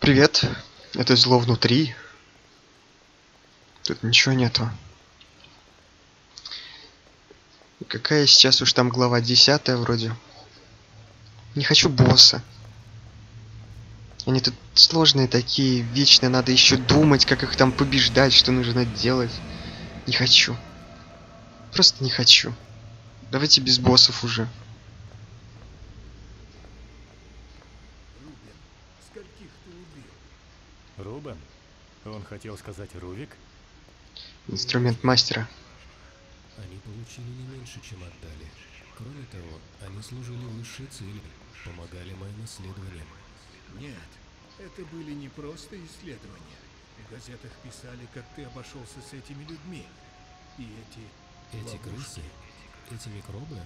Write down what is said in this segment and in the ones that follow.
Привет. Это зло внутри. Тут ничего нету. Какая сейчас уж там глава десятая вроде. Не хочу босса. Они тут сложные такие, вечно надо еще думать, как их там побеждать, что нужно делать. Не хочу. Просто не хочу. Давайте без боссов уже. Рубин, скольких ты убил? Рубен? Он хотел сказать Рувик? Инструмент мастера. Они получили не меньше, чем отдали. Кроме того, они служили высшей цели, помогали моим исследованиям. Нет, это были не просто исследования. В газетах писали, как ты обошелся с этими людьми. И эти... Эти крысы, эти микробы,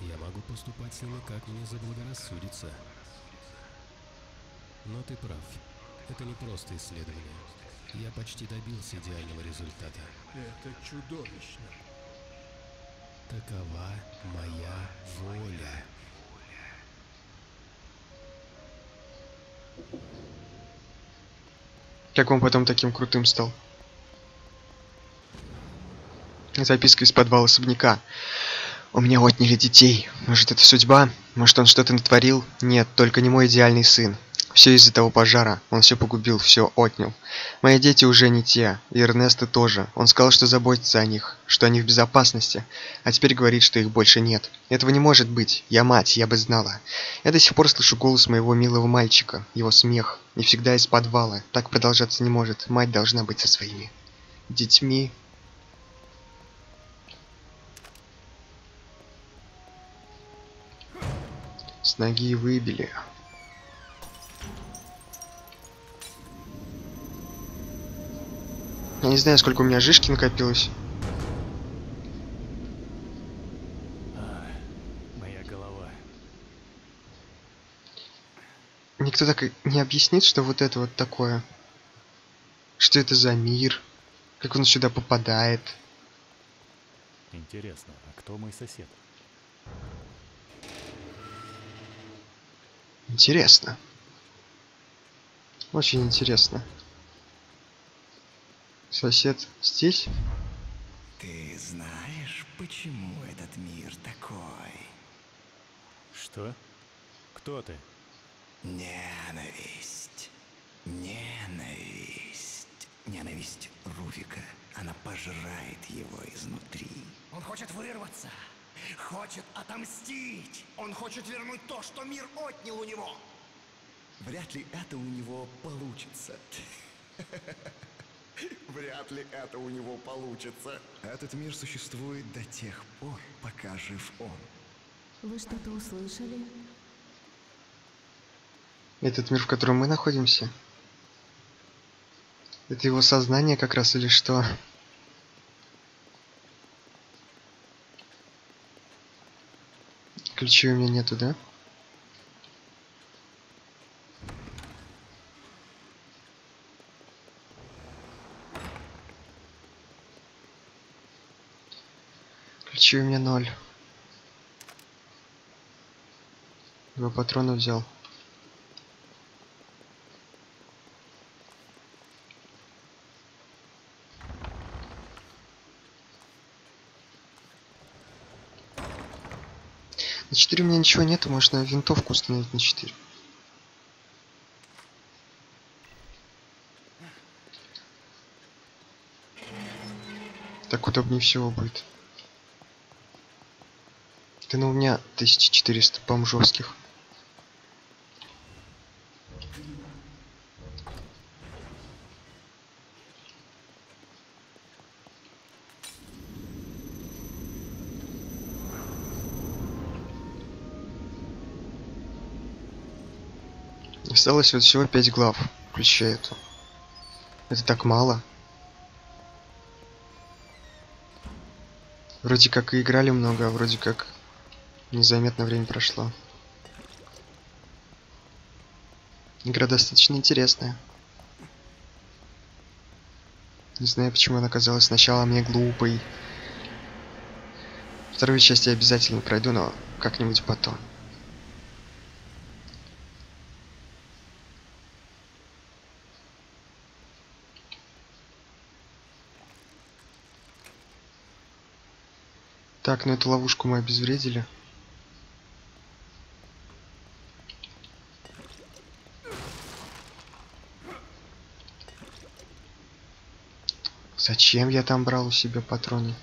я могу поступать с ними как мне заблагорассудится. Но ты прав, это не просто исследование. Я почти добился идеального результата. Это чудовищно. Такова моя воля. Как он потом таким крутым стал? Записка из подвала особняка. У меня отняли детей. Может, это судьба? Может, он что-то натворил? Нет, только не мой идеальный сын. Все из-за того пожара. Он все погубил, все отнял. Мои дети уже не те. И Эрнеста тоже. Он сказал, что заботится о них, что они в безопасности. А теперь говорит, что их больше нет. Этого не может быть. Я мать, я бы знала. Я до сих пор слышу голос моего милого мальчика, его смех. И всегда из подвала. Так продолжаться не может. Мать должна быть со своими детьми. С ноги выбили. Я не знаю, сколько у меня жишки накопилось. А, моя голова. Никто так не объяснит, что вот это вот такое. Что это за мир? Как он сюда попадает? Интересно, а кто мой сосед? Интересно. Очень интересно. Сосед здесь? Ты знаешь, почему этот мир такой? Что? Кто ты? Ненависть. Ненависть. Ненависть Руфика. Она пожирает его изнутри. Он хочет вырваться. Хочет отомстить. Он хочет вернуть то, что мир отнял у него. Вряд ли это у него получится. Вряд ли это у него получится. Этот мир существует до тех пор, пока жив он. Вы что-то услышали? Этот мир, в котором мы находимся? Это его сознание как раз или что? Ключей у меня нету, да? Ключей у меня ноль. Два патрона взял. На 4 у меня ничего нету, можно винтовку установить на 4. Так удобнее всего будет. Да ну у меня 1400 бомжовских. Осталось вот всего 5 глав, включая эту. Это так мало. Вроде как и играли много, а вроде как Незаметно время прошло. Игра достаточно интересная. Не знаю, почему она казалась сначала мне глупой. Вторую часть я обязательно пройду, но как-нибудь потом. Так, ну эту ловушку мы обезвредили. Зачем я там брал у себя патроны?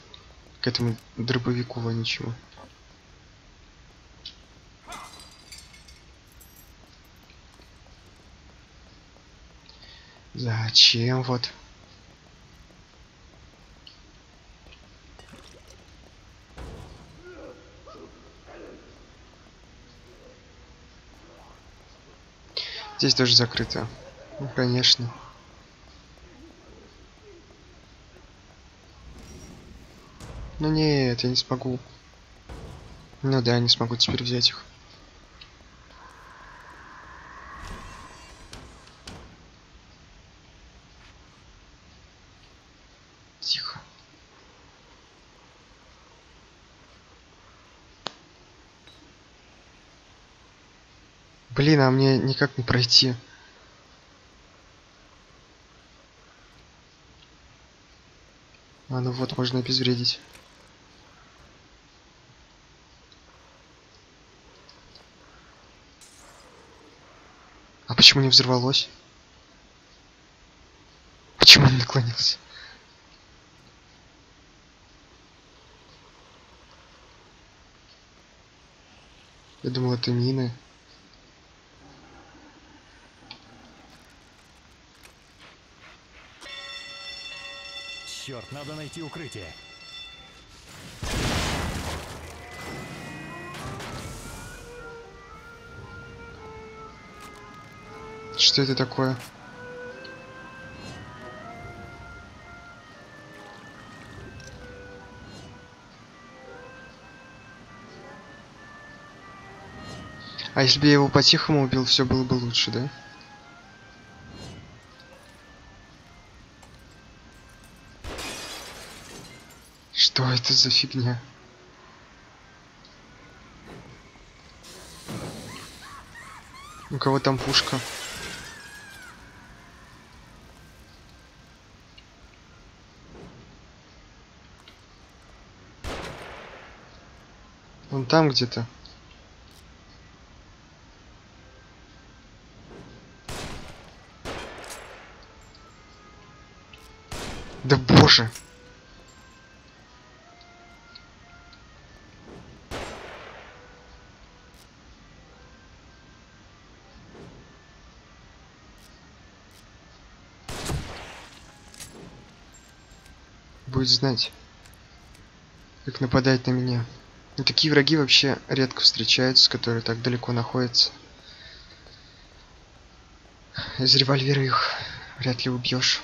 К этому дробовику вонючему. Зачем вот? Здесь тоже закрыто. Ну, конечно. Ну нет, я не смогу. Ну да, не смогу теперь взять их. Тихо. Блин, а мне никак не пройти. А ну вот, можно обезвредить. Почему не взорвалось? Почему он наклонился? Я думал, это мины. Черт, надо найти укрытие. Что это такое? А если бы я его по-тихому убил, все было бы лучше, да? Что это за фигня? У кого там пушка? Он там где-то. Да боже! Будет знать, как нападать на меня. И такие враги вообще редко встречаются, которые так далеко находятся. Из револьвера их вряд ли убьешь.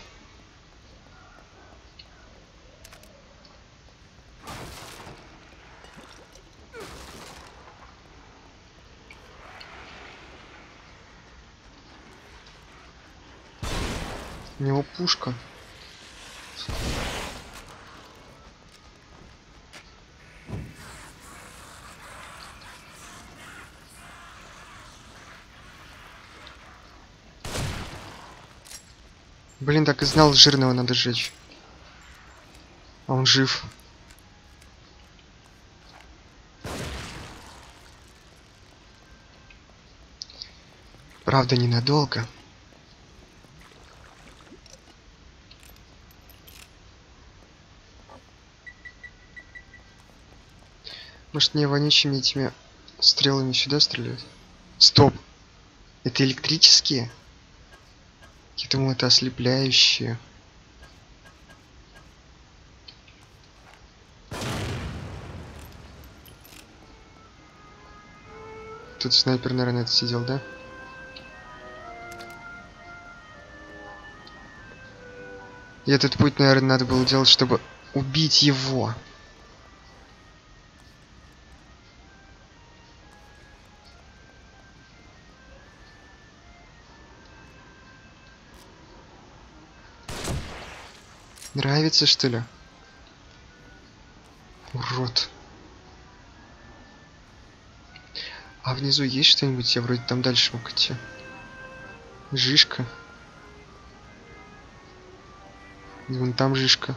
У него пушка. Блин, так знал, жирного надо сжечь. А он жив. Правда, ненадолго. Может мне вонючими этими стрелами сюда стрелять? Стоп! Это электрические? Думал, это ослепляющие. Тут снайпер, наверное, это сидел, да? И этот путь, наверное, надо было делать, чтобы убить его. Нравится, что ли? Урод. А внизу есть что-нибудь? Я вроде там дальше мог идти. Жишка. Вон там жишка.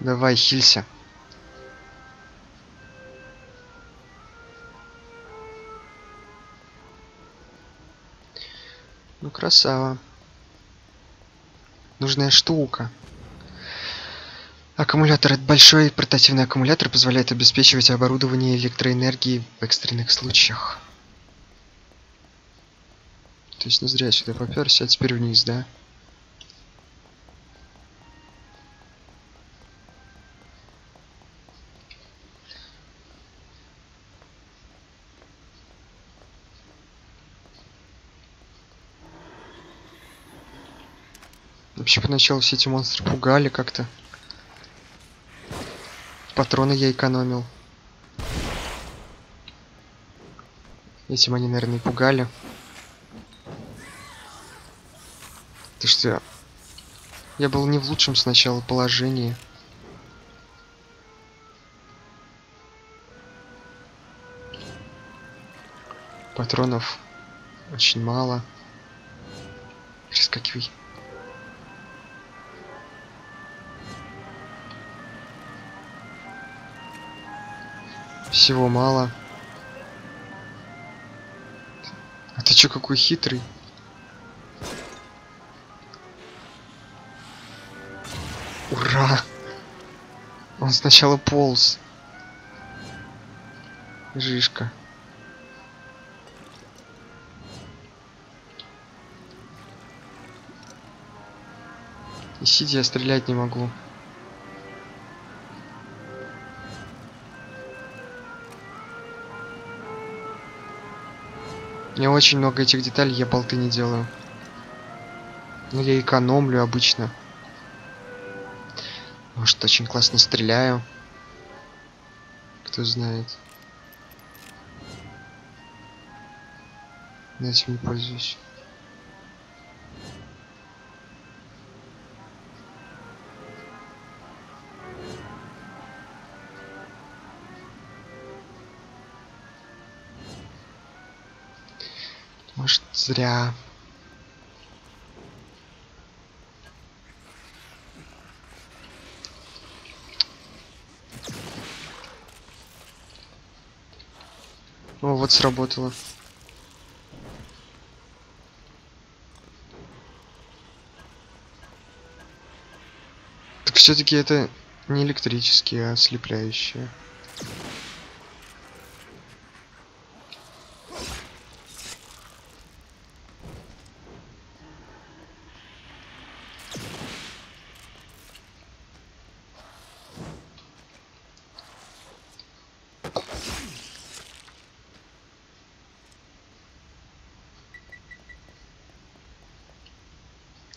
Давай, хилься. Ну, красава. Нужная штука. Аккумулятор. Это большой портативный аккумулятор позволяет обеспечивать оборудование электроэнергией в экстренных случаях. То есть не зря сюда поперся, а теперь вниз, да? Вообще поначалу все эти монстры пугали как-то. Патроны я экономил. Этим они, наверное, пугали. Ты что? Я был не в лучшем сначала положении. Патронов очень мало. Раскакивай. Всего мало. А ты чё какой хитрый? Ура! Он сначала полз. Жишка. И сидя я стрелять не могу. Мне очень много этих деталей, я болты не делаю. Но я экономлю обычно. Может, очень классно стреляю. Кто знает. Но этим не пользуюсь. Зря. О, вот сработало. Так все-таки это не электрические, а ослепляющие.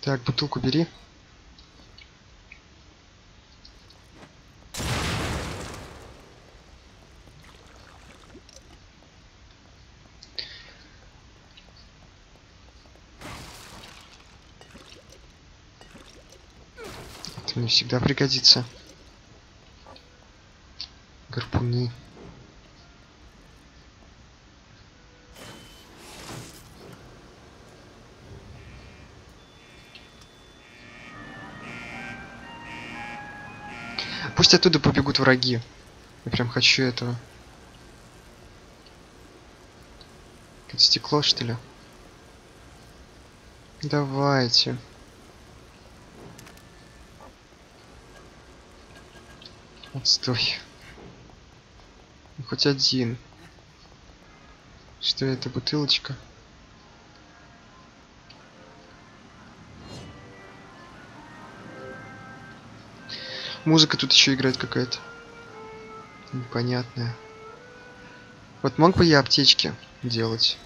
Так, бутылку бери. Это мне всегда пригодится. Пусть оттуда побегут враги. Я прям хочу этого. Это стекло, что ли? Давайте. Отстой. Ну, Хоть один. Что это, бутылочка? Музыка тут еще играет какая-то. Непонятная. Вот мог бы я аптечки делать.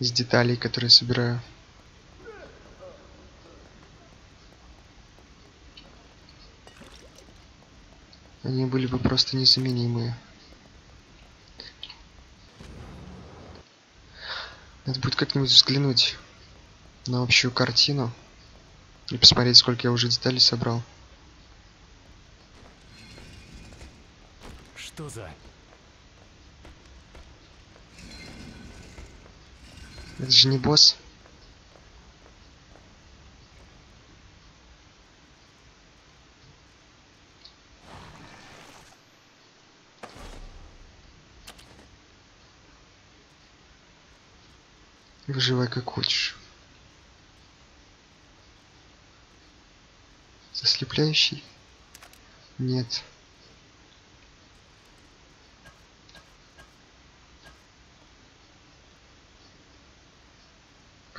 Из деталей, которые собираю. Они были бы просто незаменимые. Надо будет как-нибудь взглянуть на общую картину и посмотреть, сколько я уже деталей собрал. Что за... Это же не босс. Выживай как хочешь. Заслепляющий? Нет.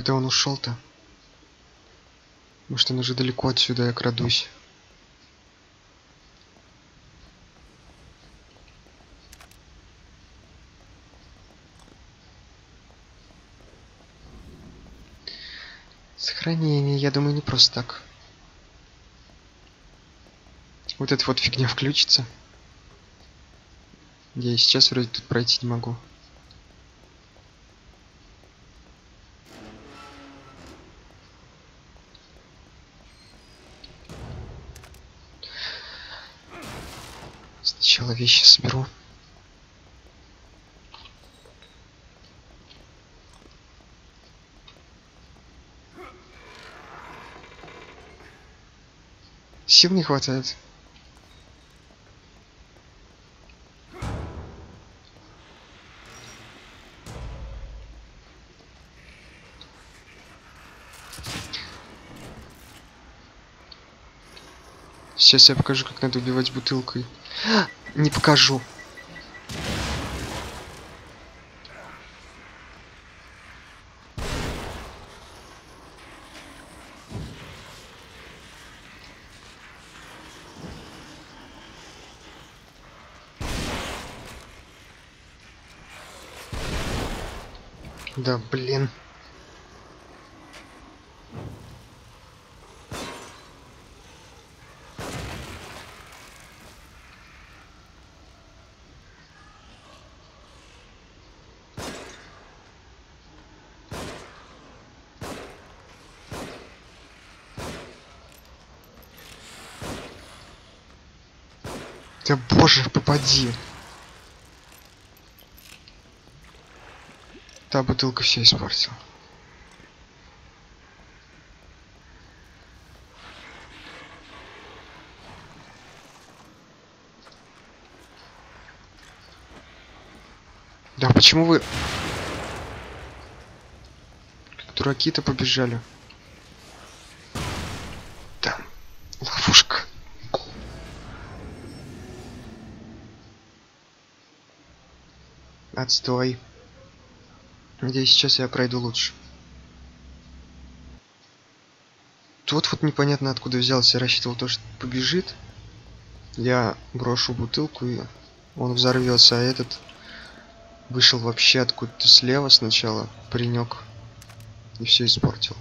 Куда он ушел-то? Может он уже далеко отсюда, я крадусь. Сохранение, я думаю, не просто так. Вот эта вот фигня включится. Я сейчас вроде тут пройти не могу. Сначала вещи соберу. Сил не хватает. Сейчас я покажу, как надо убивать бутылкой. Не покажу. Да, блин. Да боже, попади. Та бутылка все испортила. Да почему вы... Как дураки-то побежали? Там ловушка. Отстой. Надеюсь, сейчас я пройду лучше. Тут вот непонятно откуда взялся. Рассчитывал то, что побежит. Я брошу бутылку и он взорвется, а этот вышел вообще откуда-то слева сначала, паренек, и все испортил.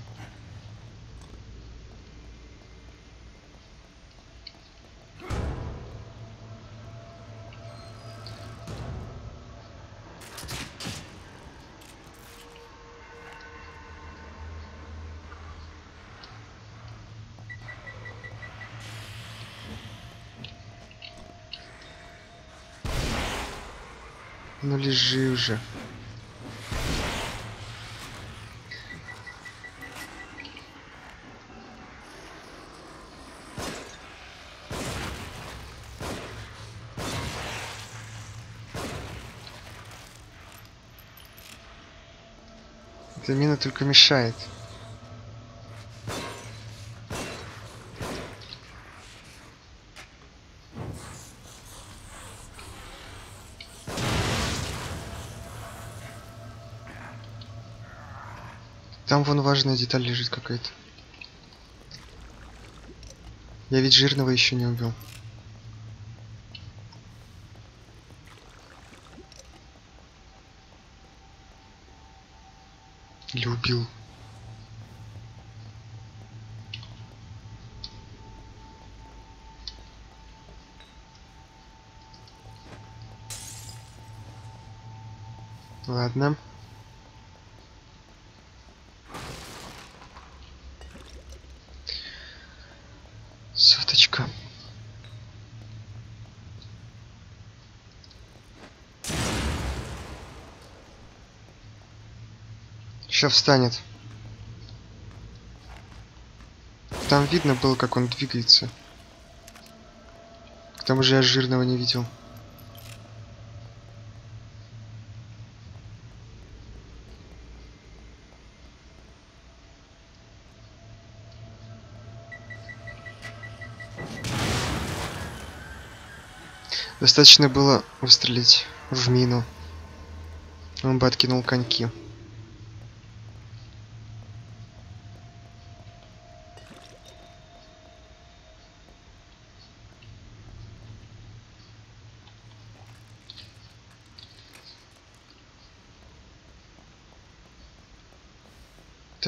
Лежи уже. Эта мина только мешает. Там вон важная деталь лежит какая-то. Я ведь жирного еще не убил. Или убил. Ладно. Сейчас встанет. Там видно было, как он двигается. К тому же я жирного не видел. Достаточно было выстрелить в мину. Он бы откинул коньки.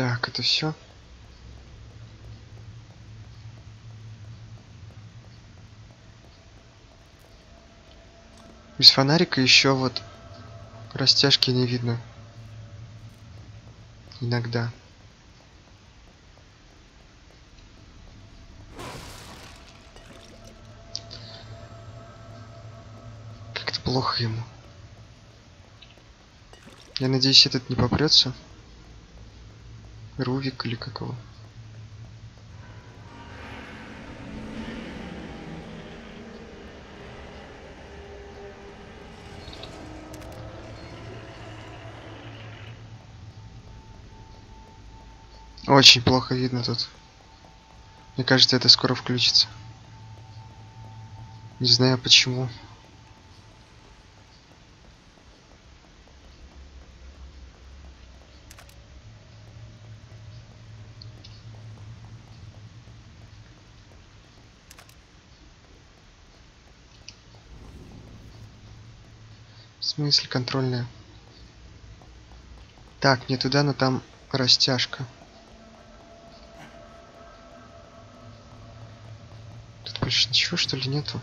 Так, это все. Без фонарика еще вот растяжки не видно. Иногда. Как-то плохо ему. Я надеюсь, этот не попрется. Рувик или какого? Очень плохо видно тут. Мне кажется, это скоро включится. Не знаю почему. Смысле контрольная? Так, не туда, но там растяжка. Тут больше ничего, что ли, нету?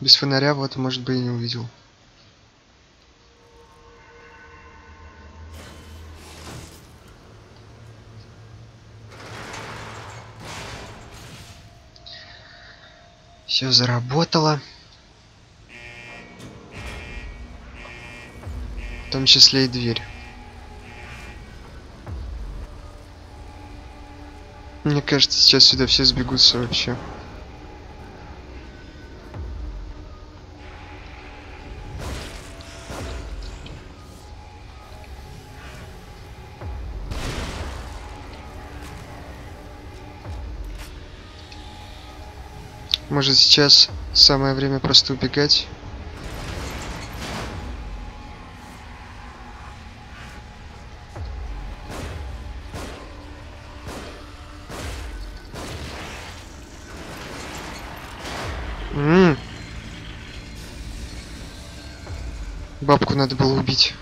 Без фонаря вот, может быть, и не увидел. Все заработало. В том числе и дверь. Мне кажется, сейчас сюда все сбегутся вообще. Может сейчас самое время просто убегать? М. Бабку надо было убить.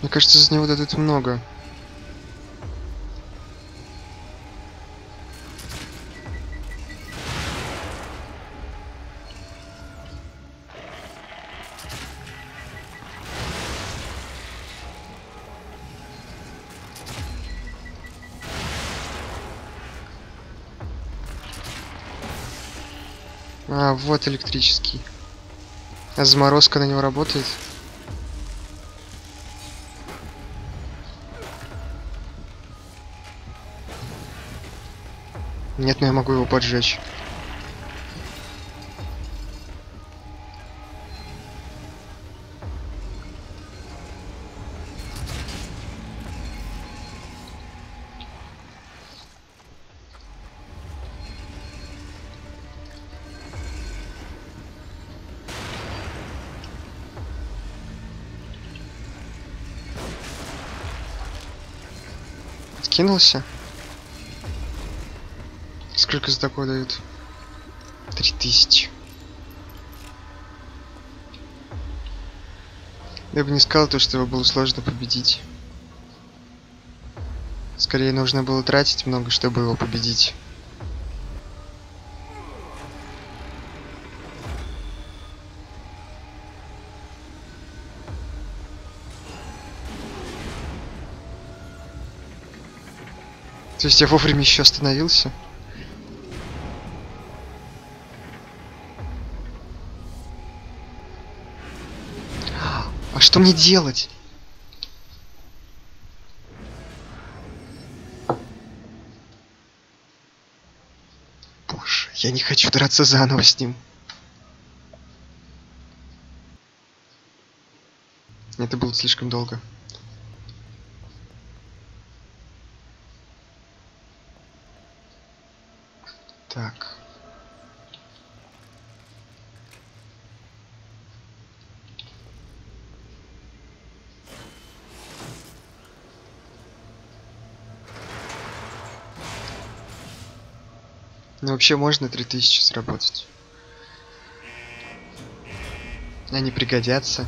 Мне кажется, за него дадут много. А, вот электрический. А заморозка на него работает? Нет, но я могу его поджечь. Откинулся? Сколько за такое дают? Три тысячи. Я бы не сказал то, что его было сложно победить. Скорее нужно было тратить много, чтобы его победить. То есть я вовремя еще остановился? Что мне делать? Боже, я не хочу драться заново с ним. Это было слишком долго. Так. Ну вообще можно 3000 заработать. Они пригодятся.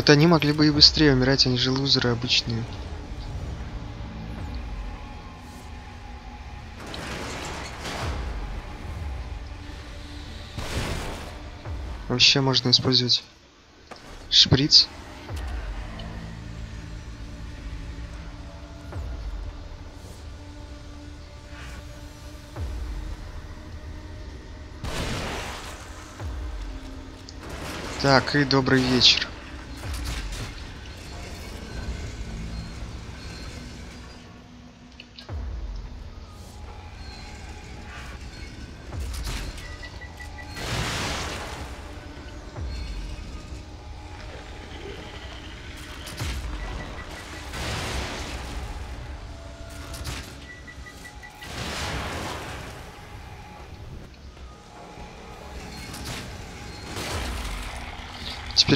Вот они могли бы и быстрее умирать, они же лузеры обычные. Вообще можно использовать шприц. Так, и добрый вечер.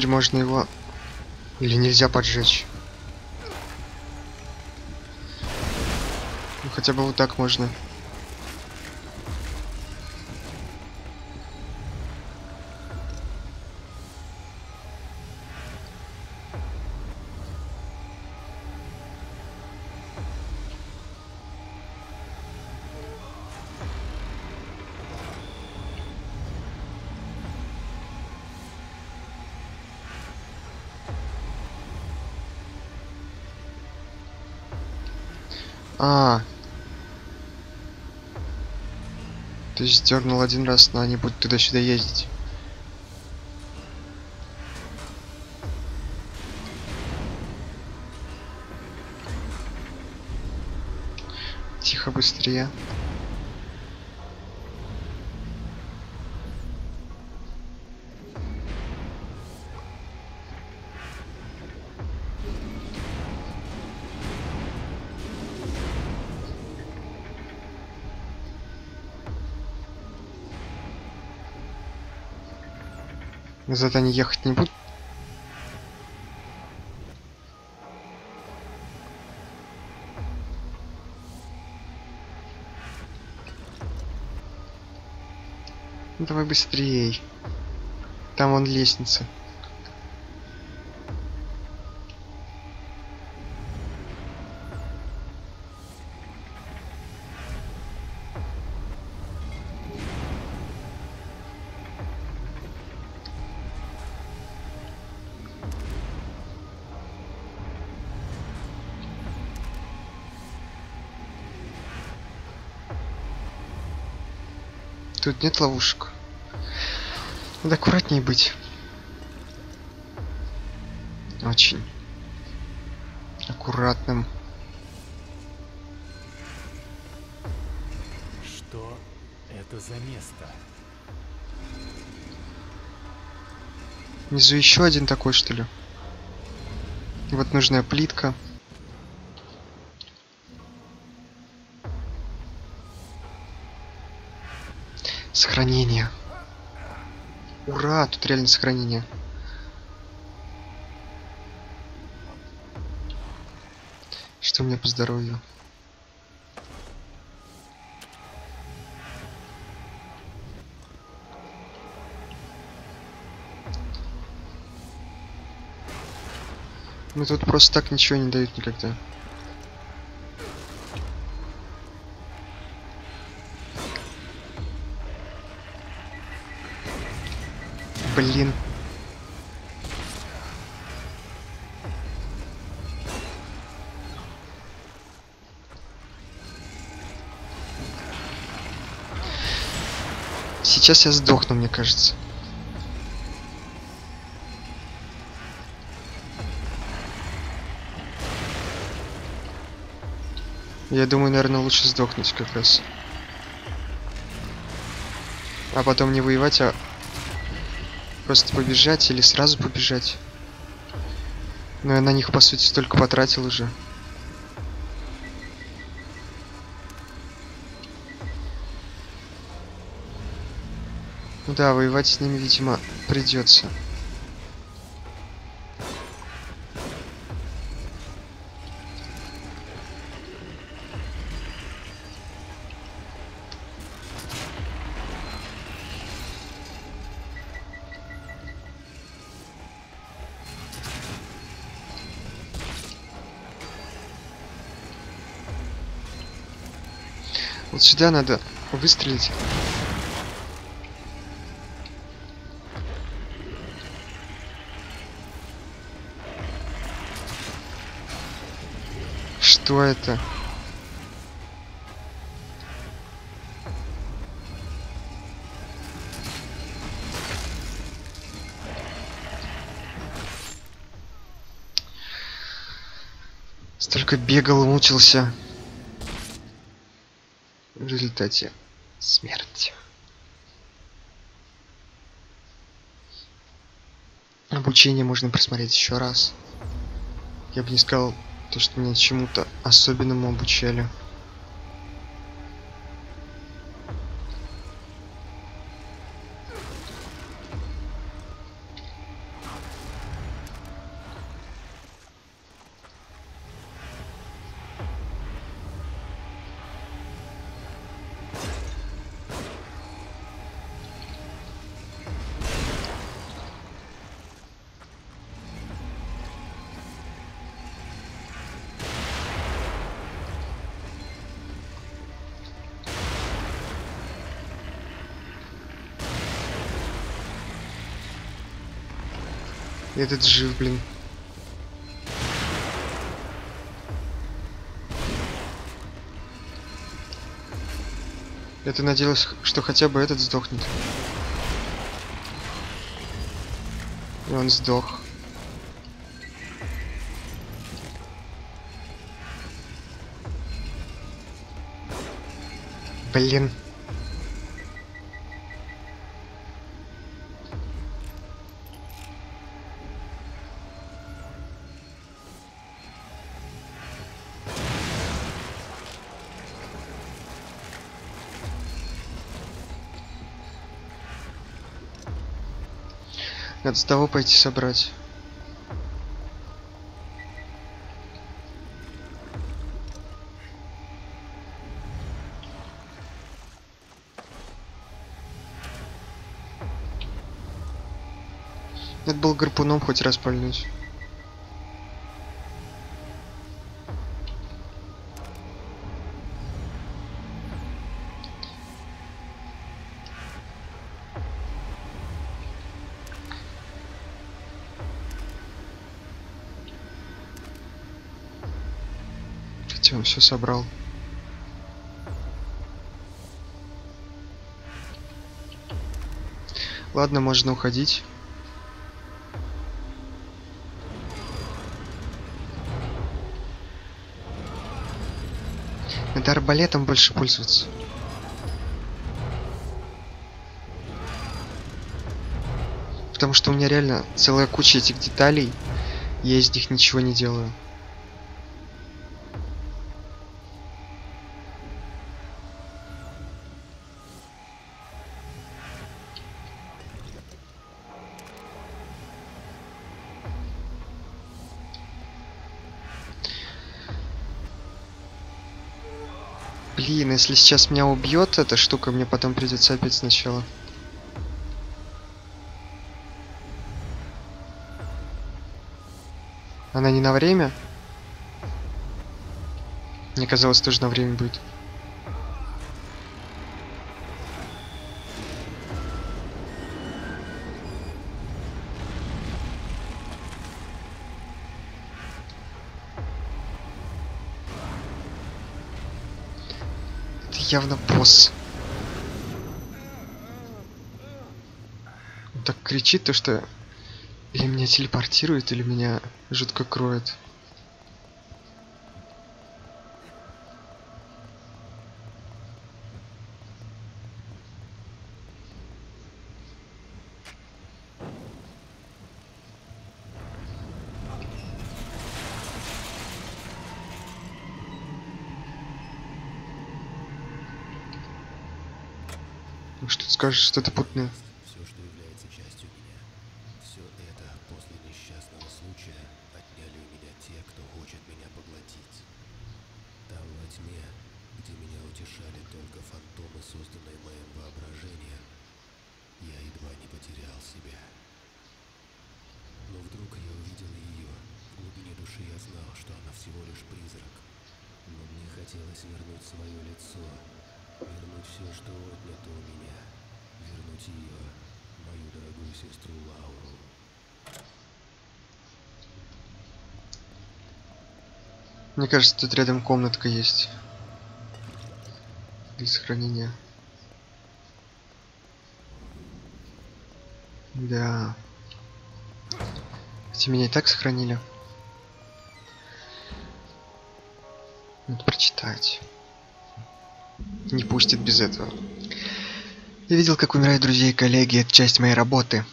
Теперь можно его... Или нельзя поджечь? Ну, хотя бы вот так можно. А. То есть дернул один раз, но они будут туда-сюда ездить. Тихо, быстрее. Назад они ехать не будут. Давай быстрей. Там вон лестница. Тут нет ловушек. Надо аккуратнее быть. Очень. Аккуратным. Что это за место? Внизу еще один такой, что ли? Вот нужная плитка. Сохранение. Ура, тут реально сохранение. Что у меня по здоровью? Ну тут просто так ничего не дают никогда. блин. Сейчас я сдохну, мне кажется. Я думаю, наверное, лучше сдохнуть как раз. А потом не воевать, а просто побежать или сразу побежать. Но я на них, по сути, столько потратил уже. Ну да, воевать с ними, видимо, придется. Сюда надо выстрелить. Что это? Столько бегал и мучился. Результате смерть. Обучение можно просмотреть еще раз. Я бы не сказал, то, что меня чему-то особенному обучали. Этот жив, блин. Я-то надеялась, что хотя бы этот сдохнет. И он сдох. Блин. С того пойти собрать. Надо было гарпуном хоть раз пальнуть. Все собрал. Ладно, можно уходить. Надо арбалетом больше пользоваться. Потому что у меня реально целая куча этих деталей. Я из них ничего не делаю. Блин, если сейчас меня убьет эта штука, мне потом придется опять сначала. Она не на время? Мне казалось, тоже на время будет. явно босс. Он так кричит, то что или меня телепортирует, или меня жутко кроет. Ну что что-то путное? Все, что является частью меня. Все это после несчастного случая отняли у меня те, кто хочет меня поглотить. Там во тьме, где меня утешали только фантомы, созданные моим воображением, я едва не потерял себя. Но вдруг я увидел ее. В глубине души я знал, что она всего лишь призрак. Но мне хотелось вернуть свое лицо, вернуть все, что отнято у меня, вернуть ее, мою дорогую сестру Лауру. Мне кажется, тут рядом комнатка есть. Для сохранения. Да. Хотя меня и так сохранили. Надо прочитать. Не пустит без этого. Я видел, как умирают друзья и коллеги, это часть моей работы.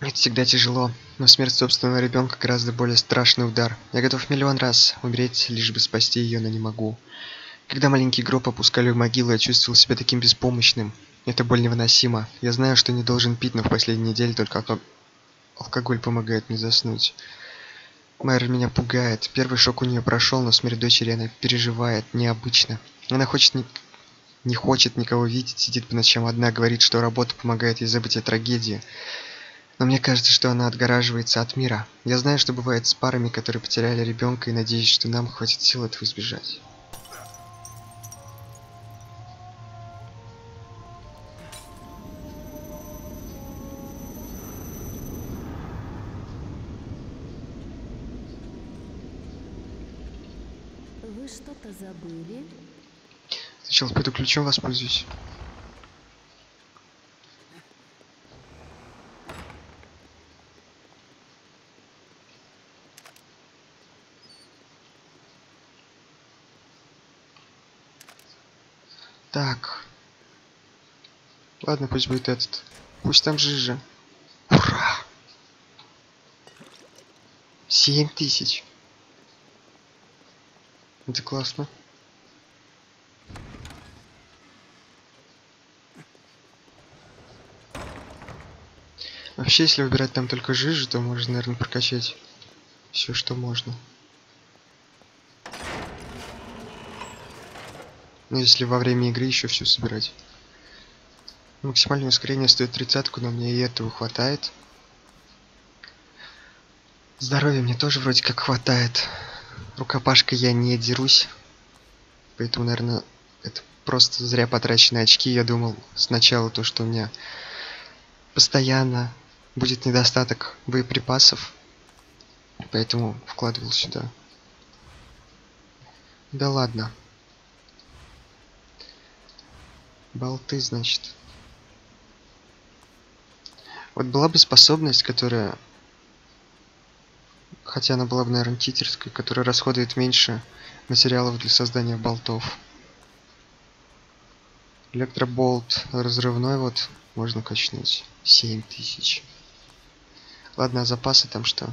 Это всегда тяжело, но смерть собственного ребенка гораздо более страшный удар. Я готов миллион раз умереть, лишь бы спасти ее, но не могу. Когда маленький гроб опускали в могилу, я чувствовал себя таким беспомощным. Эта боль невыносима. Я знаю, что не должен пить, но в последние недели только алко- алкоголь помогает мне заснуть. Майер меня пугает. Первый шок у нее прошел, но смерть дочери она переживает необычно. Она хочет не... не хочет никого видеть, сидит по ночам одна, говорит, что работа помогает ей забыть о трагедии. Но мне кажется, что она отгораживается от мира. Я знаю, что бывает с парами, которые потеряли ребенка, и надеюсь, что нам хватит сил этого избежать. Вы что-то забыли? Сначала пойду ключом воспользуюсь. Так. Ладно, пусть будет этот. Пусть там жижа. Ура! Семь тысяч. Это классно. Вообще, если выбирать там только жижу, то можно, наверное, прокачать все, что можно. Ну, если во время игры еще все собирать. Максимальное ускорение стоит тридцатку, но мне и этого хватает. Здоровья мне тоже вроде как хватает. Рукопашкой я не дерусь. Поэтому, наверное, это просто зря потраченные очки. Я думал сначала то, что у меня постоянно будет недостаток боеприпасов. Поэтому вкладывал сюда. Да ладно. Болты, значит. Вот была бы способность, которая... Хотя она была бы, наверное, титерской, которая расходует меньше материалов для создания болтов. Электроболт разрывной вот можно качнуть. 7000. Ладно, а запасы там что?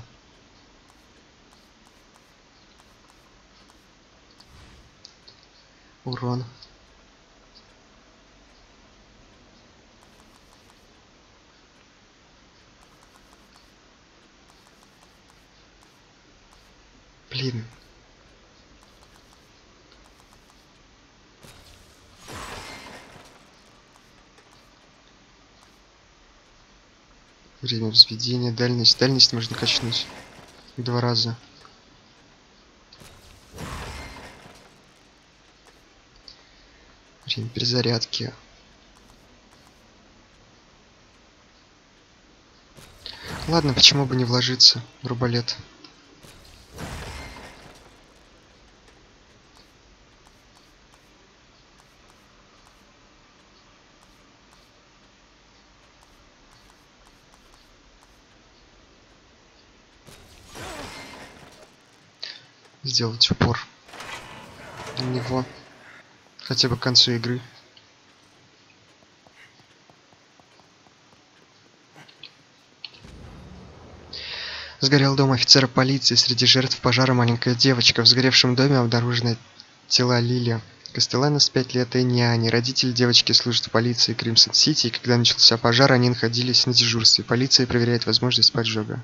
Урон. Блин. Время взведения, дальность. Дальность можно качнуть. Два раза. Время перезарядки. Ладно, почему бы не вложиться в рубалет? Сделать упор на него хотя бы к концу игры. Сгорел дом офицера полиции. Среди жертв пожара маленькая девочка. В сгоревшем доме обнаружены тела Лили. Кастеланос 5 лет и не Ани. Родители девочки служат в полиции Кримсон-Сити, и когда начался пожар, они находились на дежурстве. Полиция проверяет возможность поджога.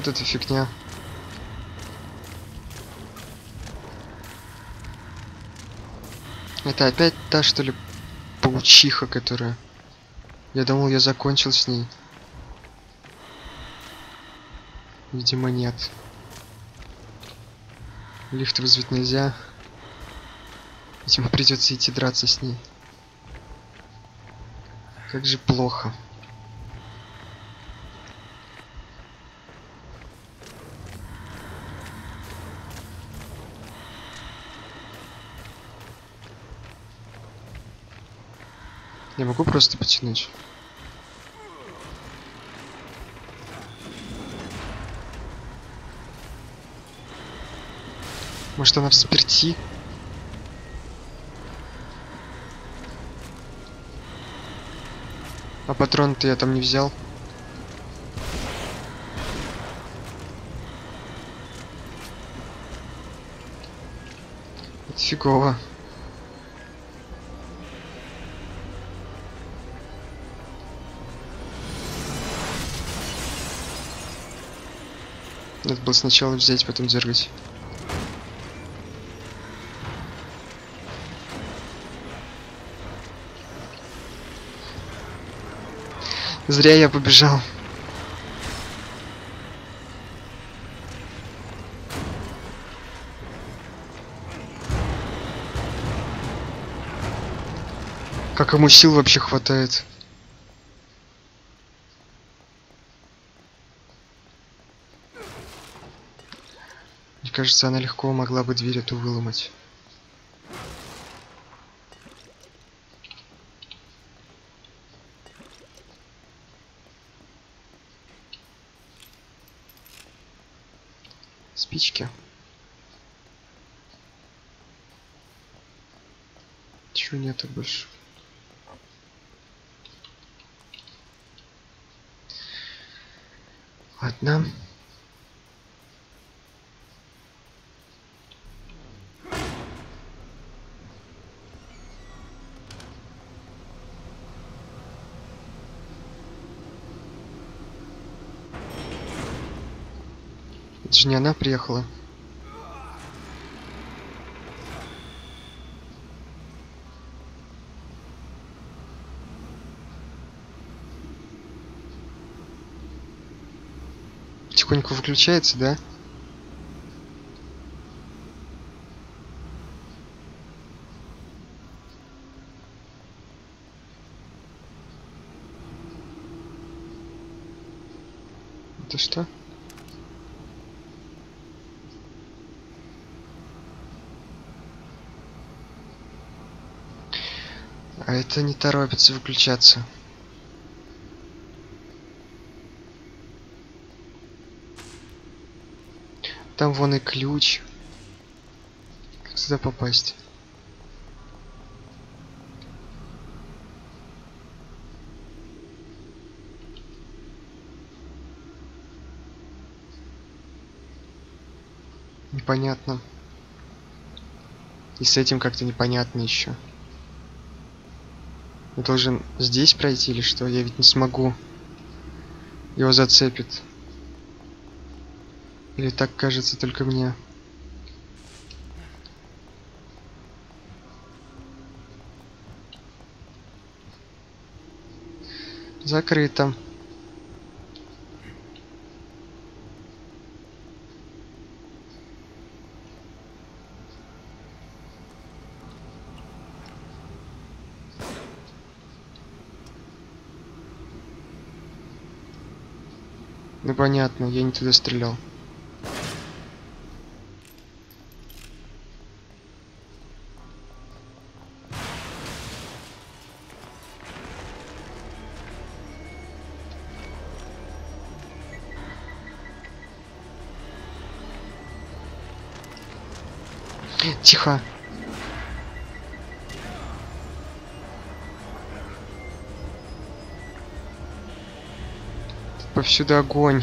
Вот эта фигня. Это опять та, что ли, паучиха, которая... Я думал, я закончил с ней. Видимо, нет. Лифт вызвать нельзя. Видимо, придется идти драться с ней. Как же плохо. Я могу просто потянуть. Может она в заперти? А патрон-то я там не взял. Фигово. Надо было сначала взять, потом дергать. Зря я побежал. Как ему сил вообще хватает? Кажется, она легко могла бы дверь эту выломать. Спички. Чего нету больше? Ладно. Это же не она приехала. Тихонько выключается, да? Это что? А это не торопится выключаться. Там вон и ключ. Как сюда попасть? Непонятно. И с этим как-то непонятно еще. Должен здесь пройти или что? Я ведь не смогу. Его зацепит. Или так кажется только мне. Закрыто. Понятно, я не туда стрелял. Тихо. Повсюду огонь.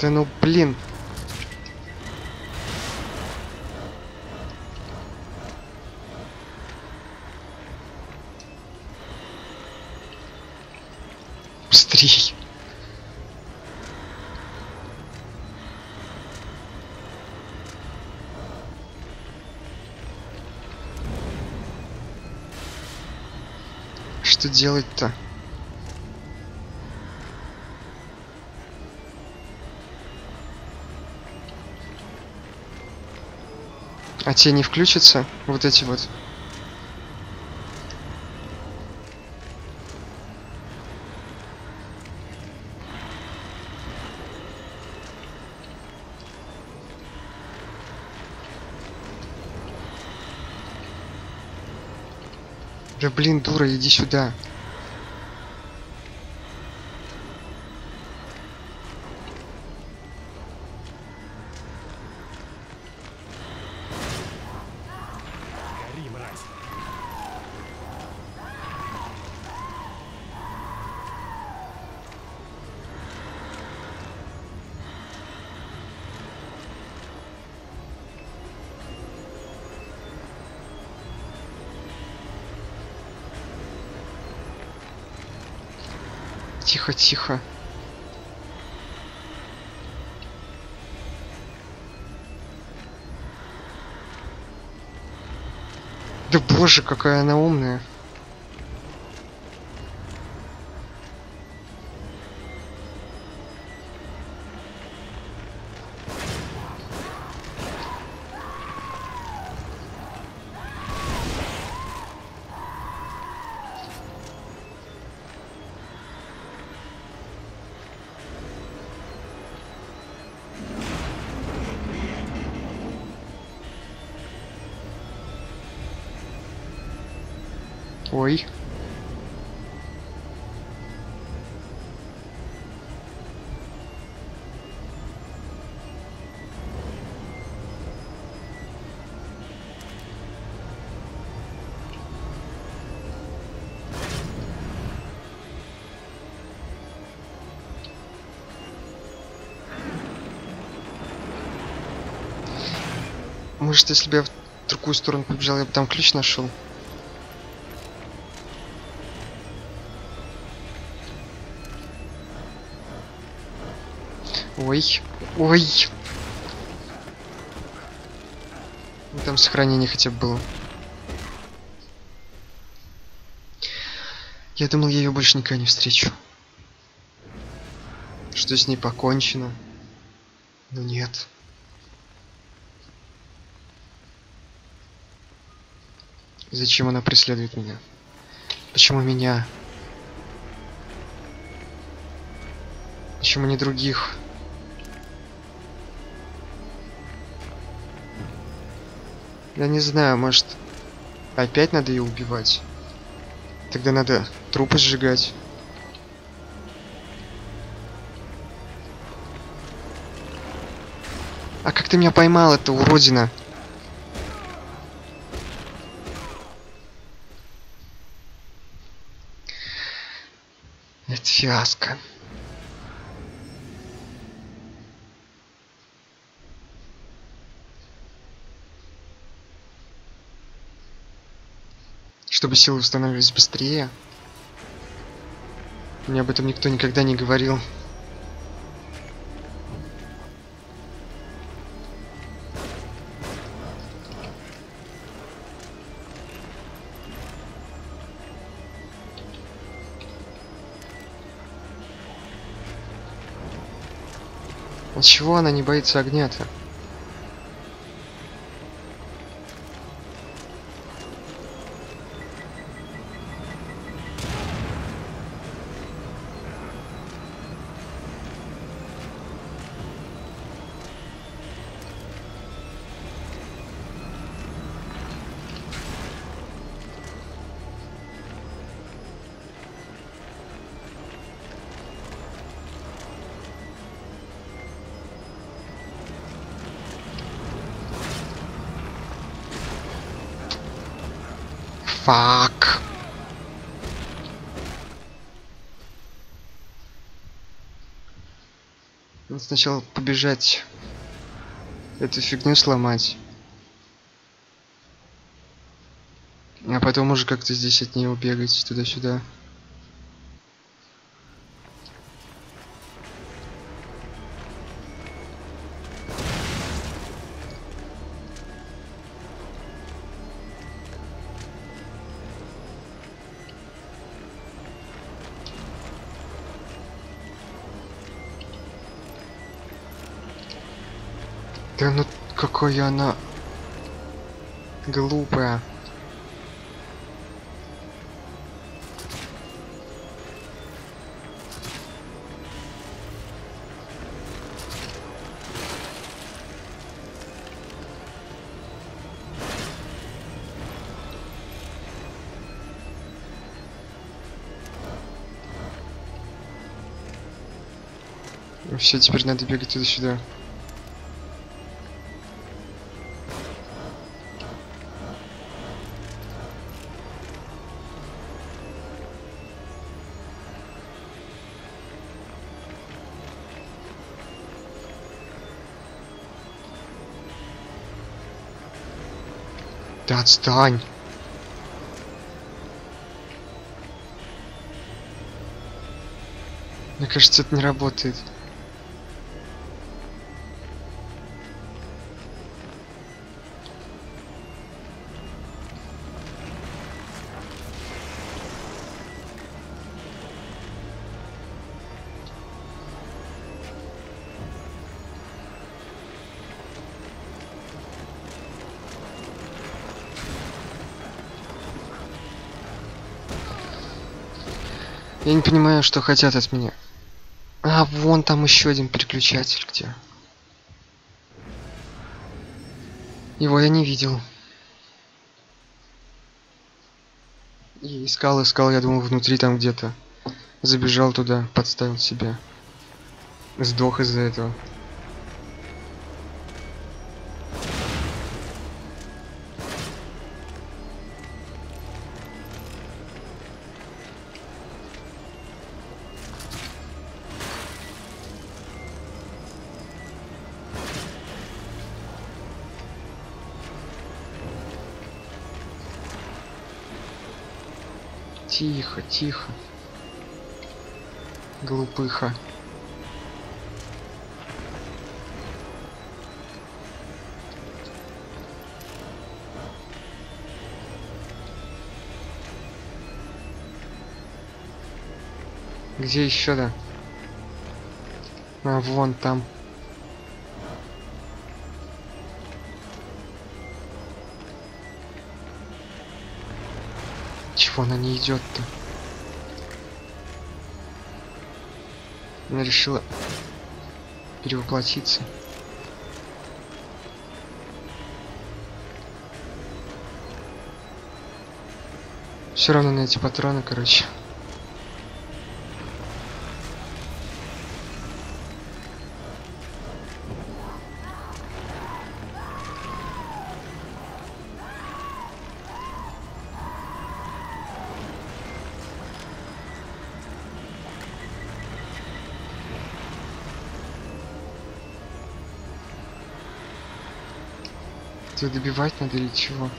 Да ну блин. Быстрей. Что делать-то? А те не включатся? Вот эти вот. Да блин, дура, иди сюда. Тихо, тихо. Да боже, какая она умная. Может, если бы я в другую сторону побежал, я бы там ключ нашел? Ой, ой. Ну, Там сохранение хотя бы было. Я думал, я ее больше никогда не встречу. Что с ней покончено. Но нет. Зачем она преследует меня? Почему меня? Почему не других? Я не знаю, может, опять надо ее убивать? Тогда надо трупы сжигать. А как ты меня поймал, это уродина? Фиаско. Чтобы силы устанавливались быстрее. Мне об этом никто никогда не говорил. Чего она не боится огня-то? Фак. Надо сначала побежать. Эту фигню сломать. А потом уже как-то здесь от нее убегать туда-сюда. Какая она глупая. Все, теперь надо бегать туда-сюда. Да отстань. Мне кажется, это не работает. Я не понимаю, что хотят от меня. А, вон там еще один переключатель где. Его я не видел. И искал, искал, я думал, внутри там где-то. Забежал туда, подставил себя. Сдох из-за этого. Тихо, тихо. Глупыха. Где еще да? А, вон там. Чего она не идет-то? Она решила перевоплотиться. Все равно на эти патроны, короче. Что, добивать надо или чего?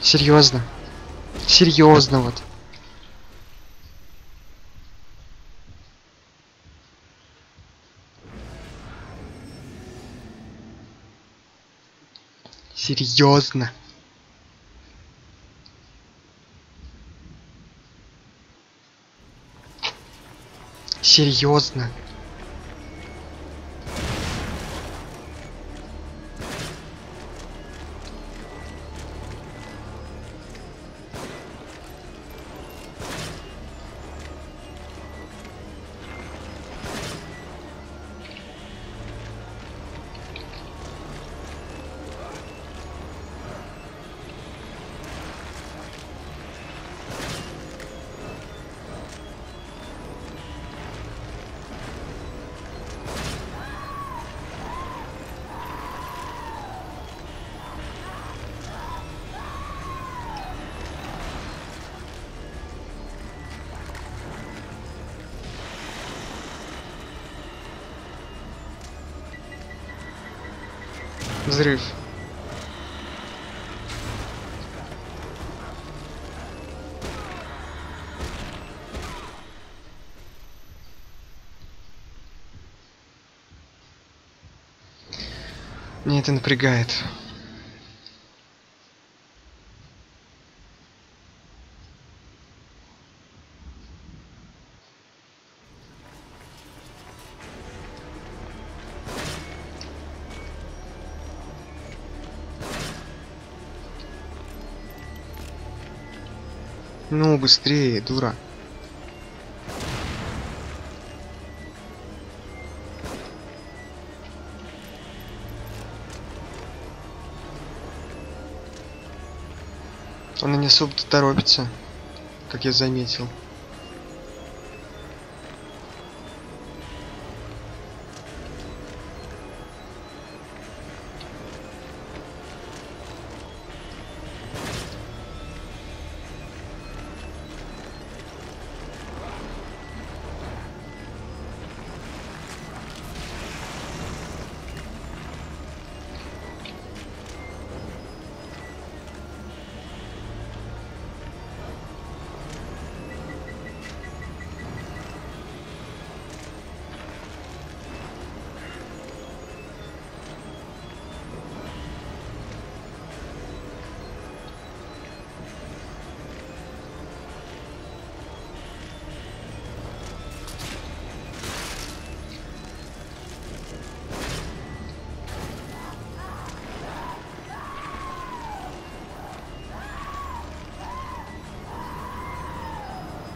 Серьезно. Серьезно вот. Серьезно. Серьезно. Взрыв. Мне это напрягает. Быстрее, дура. Он и не особо-то торопится, как я заметил.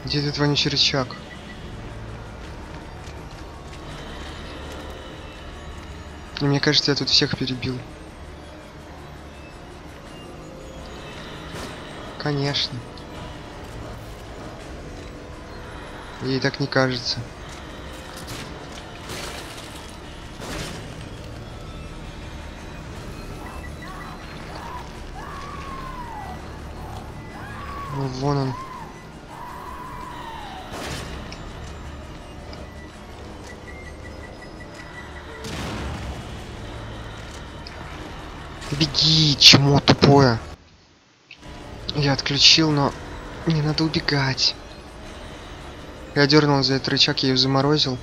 Где этот вонючий рычаг? Ну, Мне кажется, я тут всех перебил. Конечно. Ей так не кажется. Ну, вон он. Чмо тупое. Я отключил, но не надо убегать. Я дернул за этот рычаг, я ее заморозил.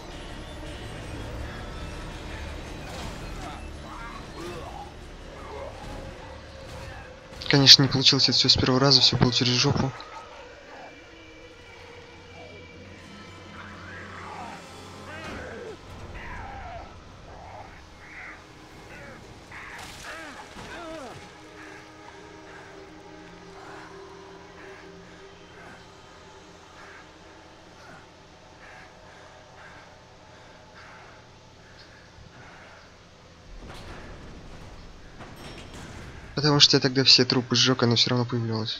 Конечно, не получилось это все с первого раза, все было через жопу. Что я тогда все трупы сжег, оно все равно появлялось.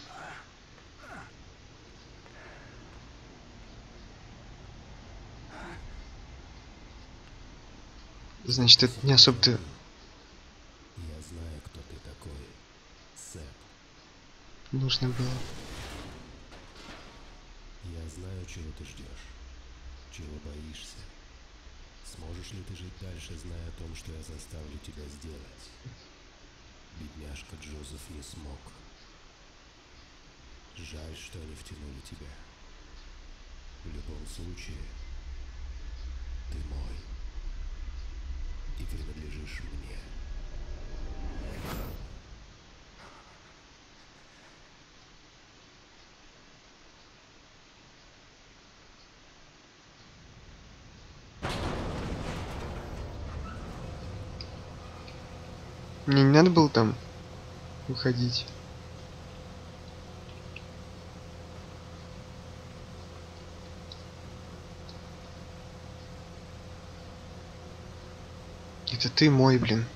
Значит, это не особо-то... Я знаю, кто ты такой. Сэп. нужно было. Я знаю, чего ты ждешь. Чего боишься. Сможешь ли ты жить дальше, зная о том, что я заставлю тебя сделать? Бедняжка Джозеф не смог. Жаль, что они втянули тебя. В любом случае, ты мой. И принадлежишь мне. Мне не надо было там выходить. Это ты мой, блин.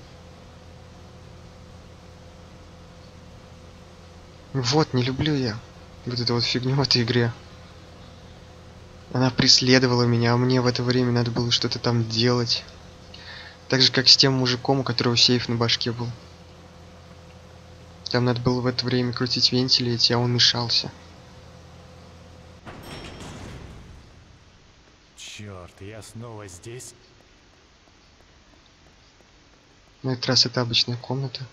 Вот, не люблю я вот эту вот фигню в этой игре. Она преследовала меня, а мне в это время надо было что-то там делать. Так же, как с тем мужиком, у которого сейф на башке был. Там надо было в это время крутить вентили эти, а он мешался. Черт, я снова здесь? На этот раз это обычная комната.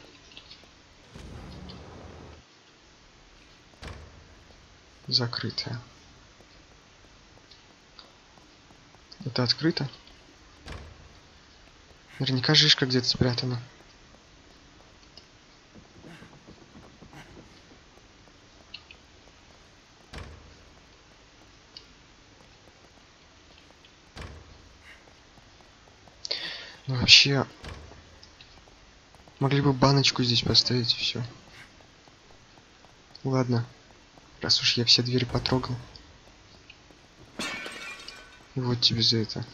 Закрытая. Это открыто? Наверняка жишка где-то спрятана. Ну, вообще, могли бы баночку здесь поставить и все. Ладно, раз уж я все двери потрогал. Вот тебе за это.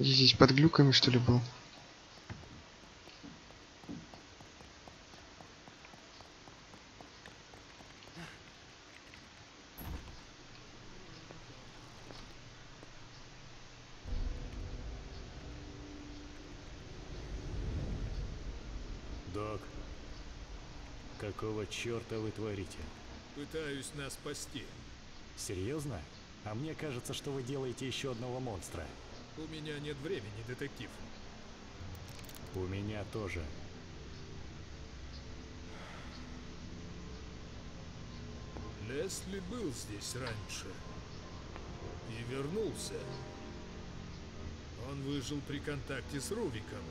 Я здесь под глюками что ли был? Док, какого черта вы творите? Пытаюсь нас спасти. Серьезно? А мне кажется, что вы делаете еще одного монстра. У меня нет времени, детектив. У меня тоже. Лесли был здесь раньше. И вернулся. Он выжил при контакте с Рувиком.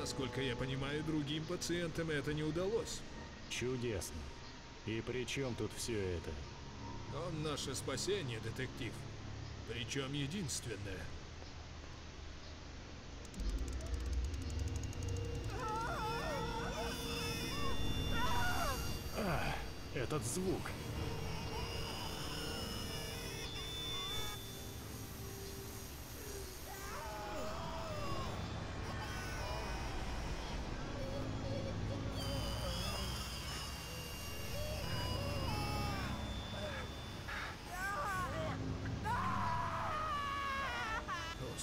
Насколько я понимаю, другим пациентам это не удалось. Чудесно. И при чем тут все это? Он наше спасение, детектив. Причем единственное. Этот звук.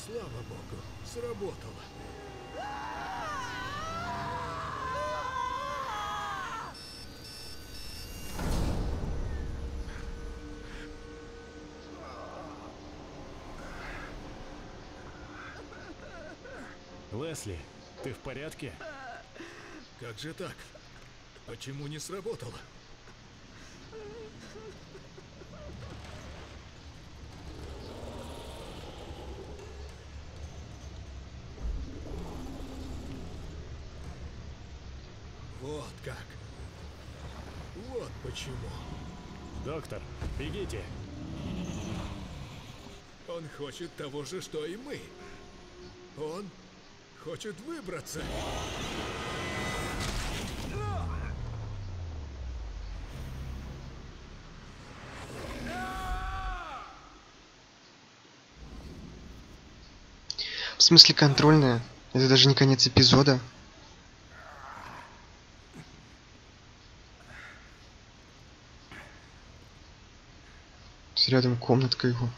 Слава богу, сработало. Лесли, ты в порядке? Как же так? Почему не сработало? Вот как. Вот почему. Доктор, бегите. Он хочет того же, что и мы. Хочет выбраться. В смысле контрольная? Это даже не конец эпизода. Тут Рядом комнатка его.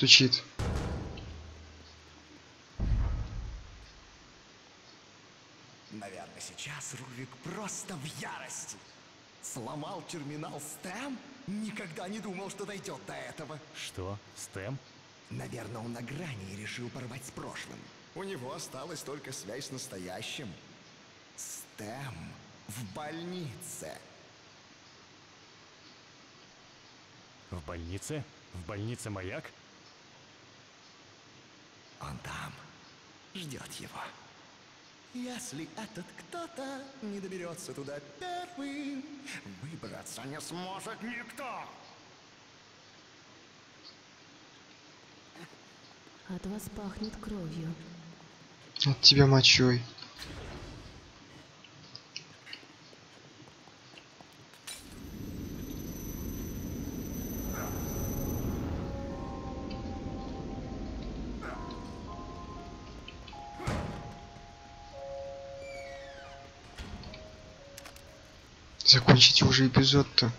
Стучит? Наверное, сейчас Рувик просто в ярости. Сломал терминал Стэм? Никогда не думал, что дойдет до этого. Что? Стэм? Наверное, он на грани и решил порвать с прошлым. У него осталась только связь с настоящим. Стэм в больнице. В больнице? В больнице маяк? Он там. Ждет его. Если этот кто-то не доберется туда первым, выбраться не сможет никто. От вас пахнет кровью. От тебя мочой. Уже эпизод-то.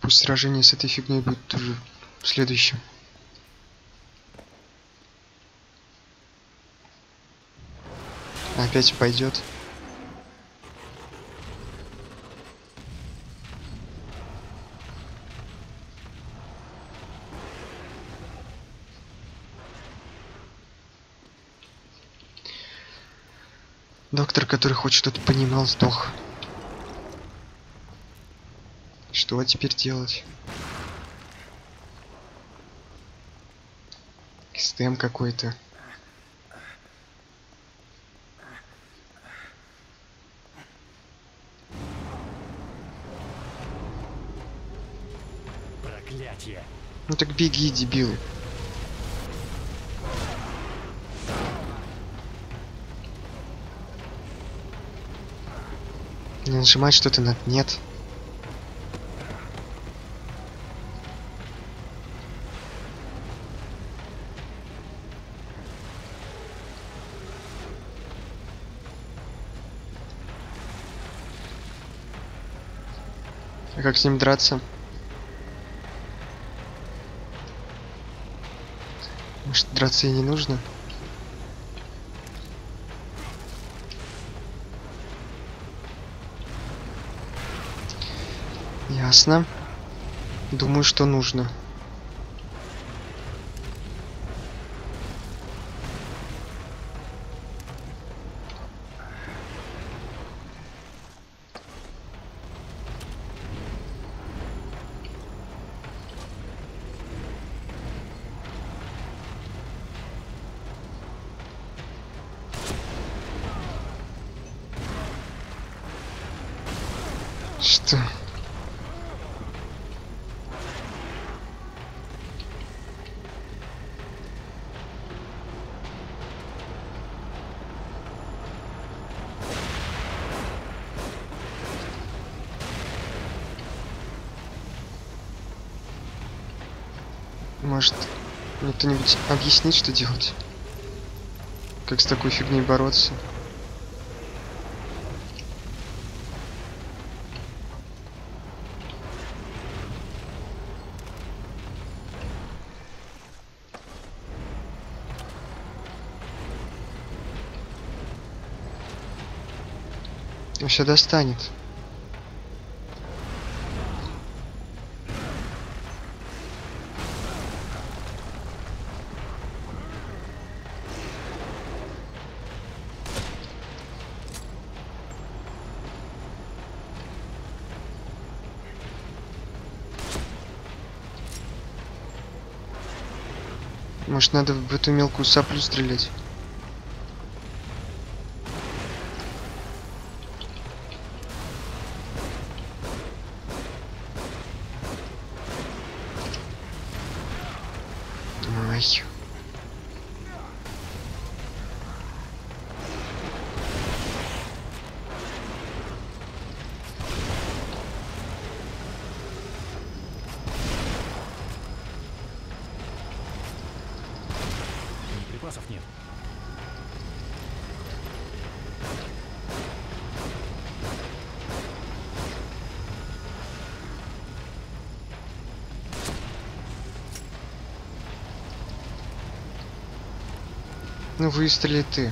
Пусть сражение с этой фигней будет уже в следующем. Опять пойдет. Доктор, который хоть что-то понимал, сдох. Что теперь делать? Стэм какой-то. Проклятие! Ну так беги, дебил. Нажимать что-то на нет. А как с ним драться? Может, драться и не нужно? Ясно. Думаю, что нужно. Кто-нибудь объяснит, что делать? Как с такой фигней бороться? Все достанет. Может, надо в эту мелкую соплю стрелять? Ну выстрели ты.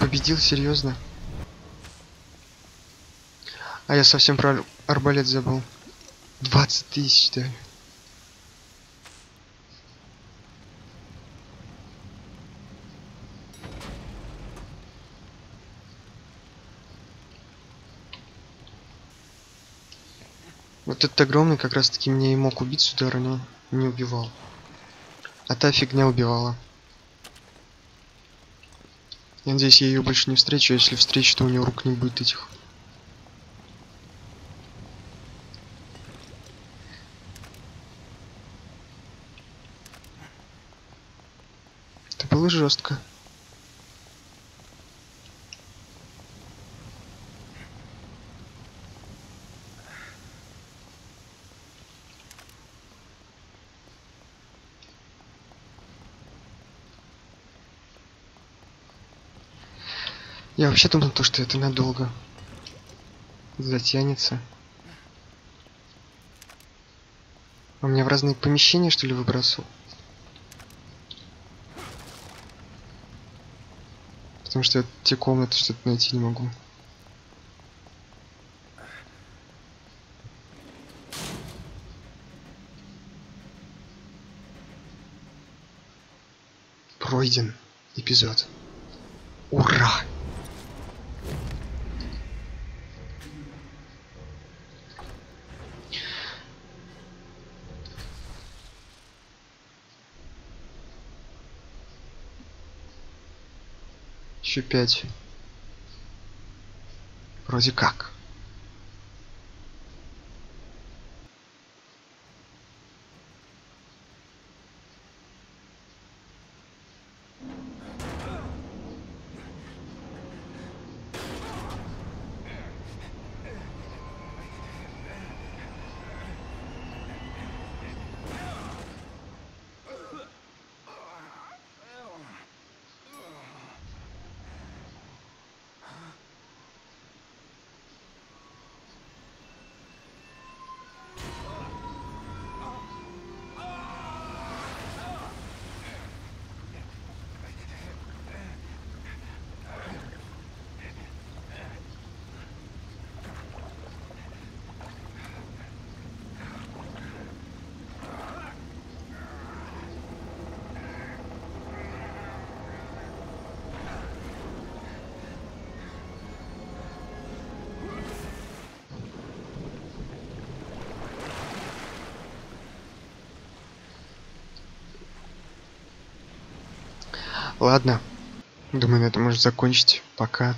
Победил, серьезно? А я совсем про ар- арбалет забыл. 20 тысяч, да. Вот этот огромный как раз таки меня и мог убить с удара, но не убивал. А та фигня убивала. Я надеюсь, я ее больше не встречу, а если встречу, то у нее рук не будет этих. Это было жестко. Я вообще думал, то, что это надолго затянется. Он меня в разные помещения, что ли, выбрасывал? Потому что я те комнаты что-то найти не могу. Пройден эпизод. Ура! Еще пять. Вроде как. Ладно. Думаю, на этом можно закончить. Пока.